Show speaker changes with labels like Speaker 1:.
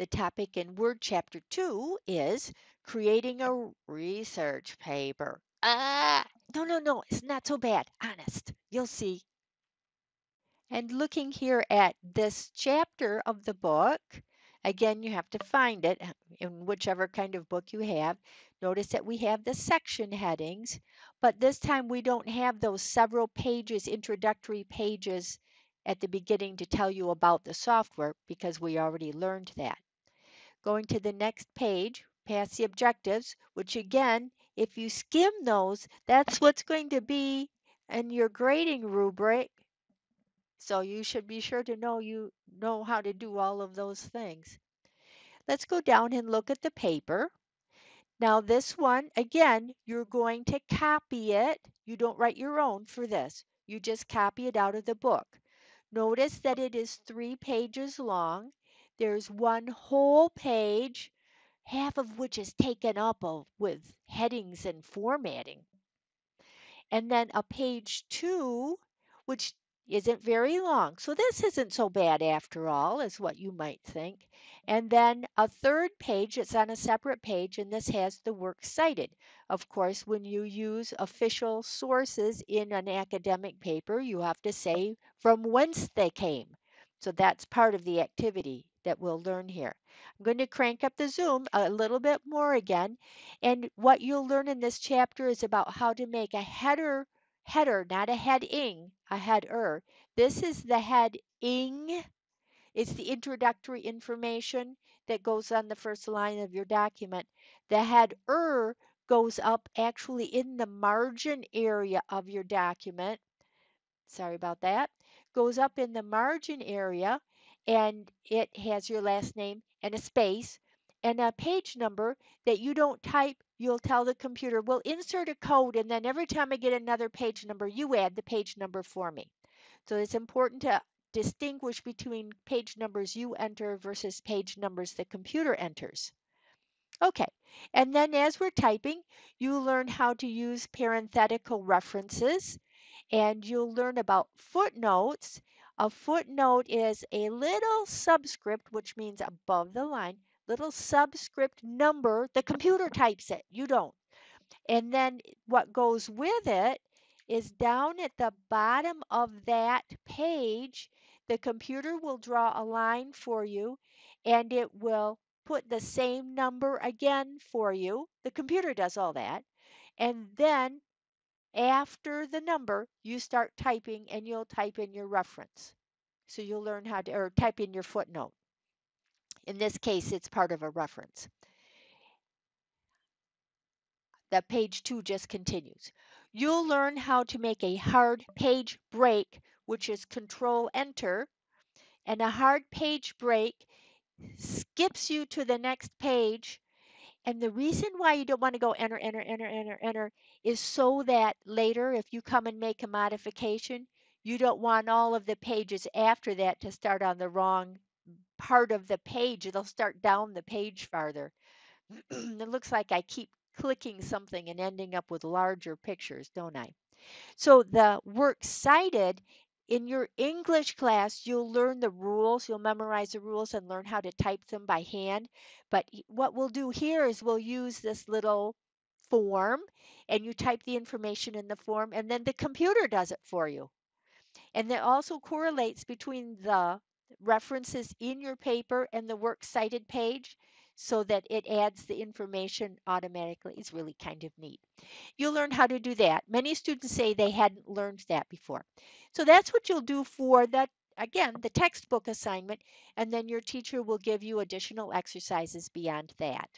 Speaker 1: The topic in Word Chapter 2 is creating a research paper. Ah, no, no, no, it's not so bad. Honest, you'll see. And looking here at this chapter of the book, again, you have to find it in whichever kind of book you have. Notice that we have the section headings, but this time we don't have those several pages, introductory pages at the beginning to tell you about the software because we already learned that. Going to the next page, past the objectives, which again, if you skim those, that's what's going to be in your grading rubric. So you should be sure to know you know how to do all of those things. Let's go down and look at the paper. Now this one, again, you're going to copy it. You don't write your own for this. You just copy it out of the book. Notice that it is three pages long. There's one whole page, half of which is taken up of, with headings and formatting. And then a page two, which isn't very long. So this isn't so bad after all, is what you might think. And then a third page, it's on a separate page, and this has the work cited. Of course, when you use official sources in an academic paper, you have to say from whence they came. So that's part of the activity that we'll learn here. I'm going to crank up the zoom a little bit more again. And what you'll learn in this chapter is about how to make a header, header, not a heading, a header. This is the heading. It's the introductory information that goes on the first line of your document. The header goes up actually in the margin area of your document. Sorry about that. Goes up in the margin area and it has your last name and a space and a page number that you don't type, you'll tell the computer, we'll insert a code, and then every time I get another page number, you add the page number for me. So it's important to distinguish between page numbers you enter versus page numbers the computer enters. Okay, and then as we're typing, you learn how to use parenthetical references, and you'll learn about footnotes a footnote is a little subscript, which means above the line, little subscript number. The computer types it, you don't. And then what goes with it is down at the bottom of that page, the computer will draw a line for you and it will put the same number again for you. The computer does all that. And then after the number, you start typing and you'll type in your reference. So you'll learn how to, or type in your footnote. In this case, it's part of a reference. The page two just continues. You'll learn how to make a hard page break, which is control enter. And a hard page break skips you to the next page and the reason why you don't want to go enter, enter, enter, enter, enter is so that later, if you come and make a modification, you don't want all of the pages after that to start on the wrong part of the page. It'll start down the page farther. it looks like I keep clicking something and ending up with larger pictures, don't I? So the work cited in your English class, you'll learn the rules, you'll memorize the rules and learn how to type them by hand. But what we'll do here is we'll use this little form and you type the information in the form and then the computer does it for you. And it also correlates between the references in your paper and the works cited page so that it adds the information automatically. It's really kind of neat. You'll learn how to do that. Many students say they hadn't learned that before. So that's what you'll do for that, again, the textbook assignment, and then your teacher will give you additional exercises beyond that.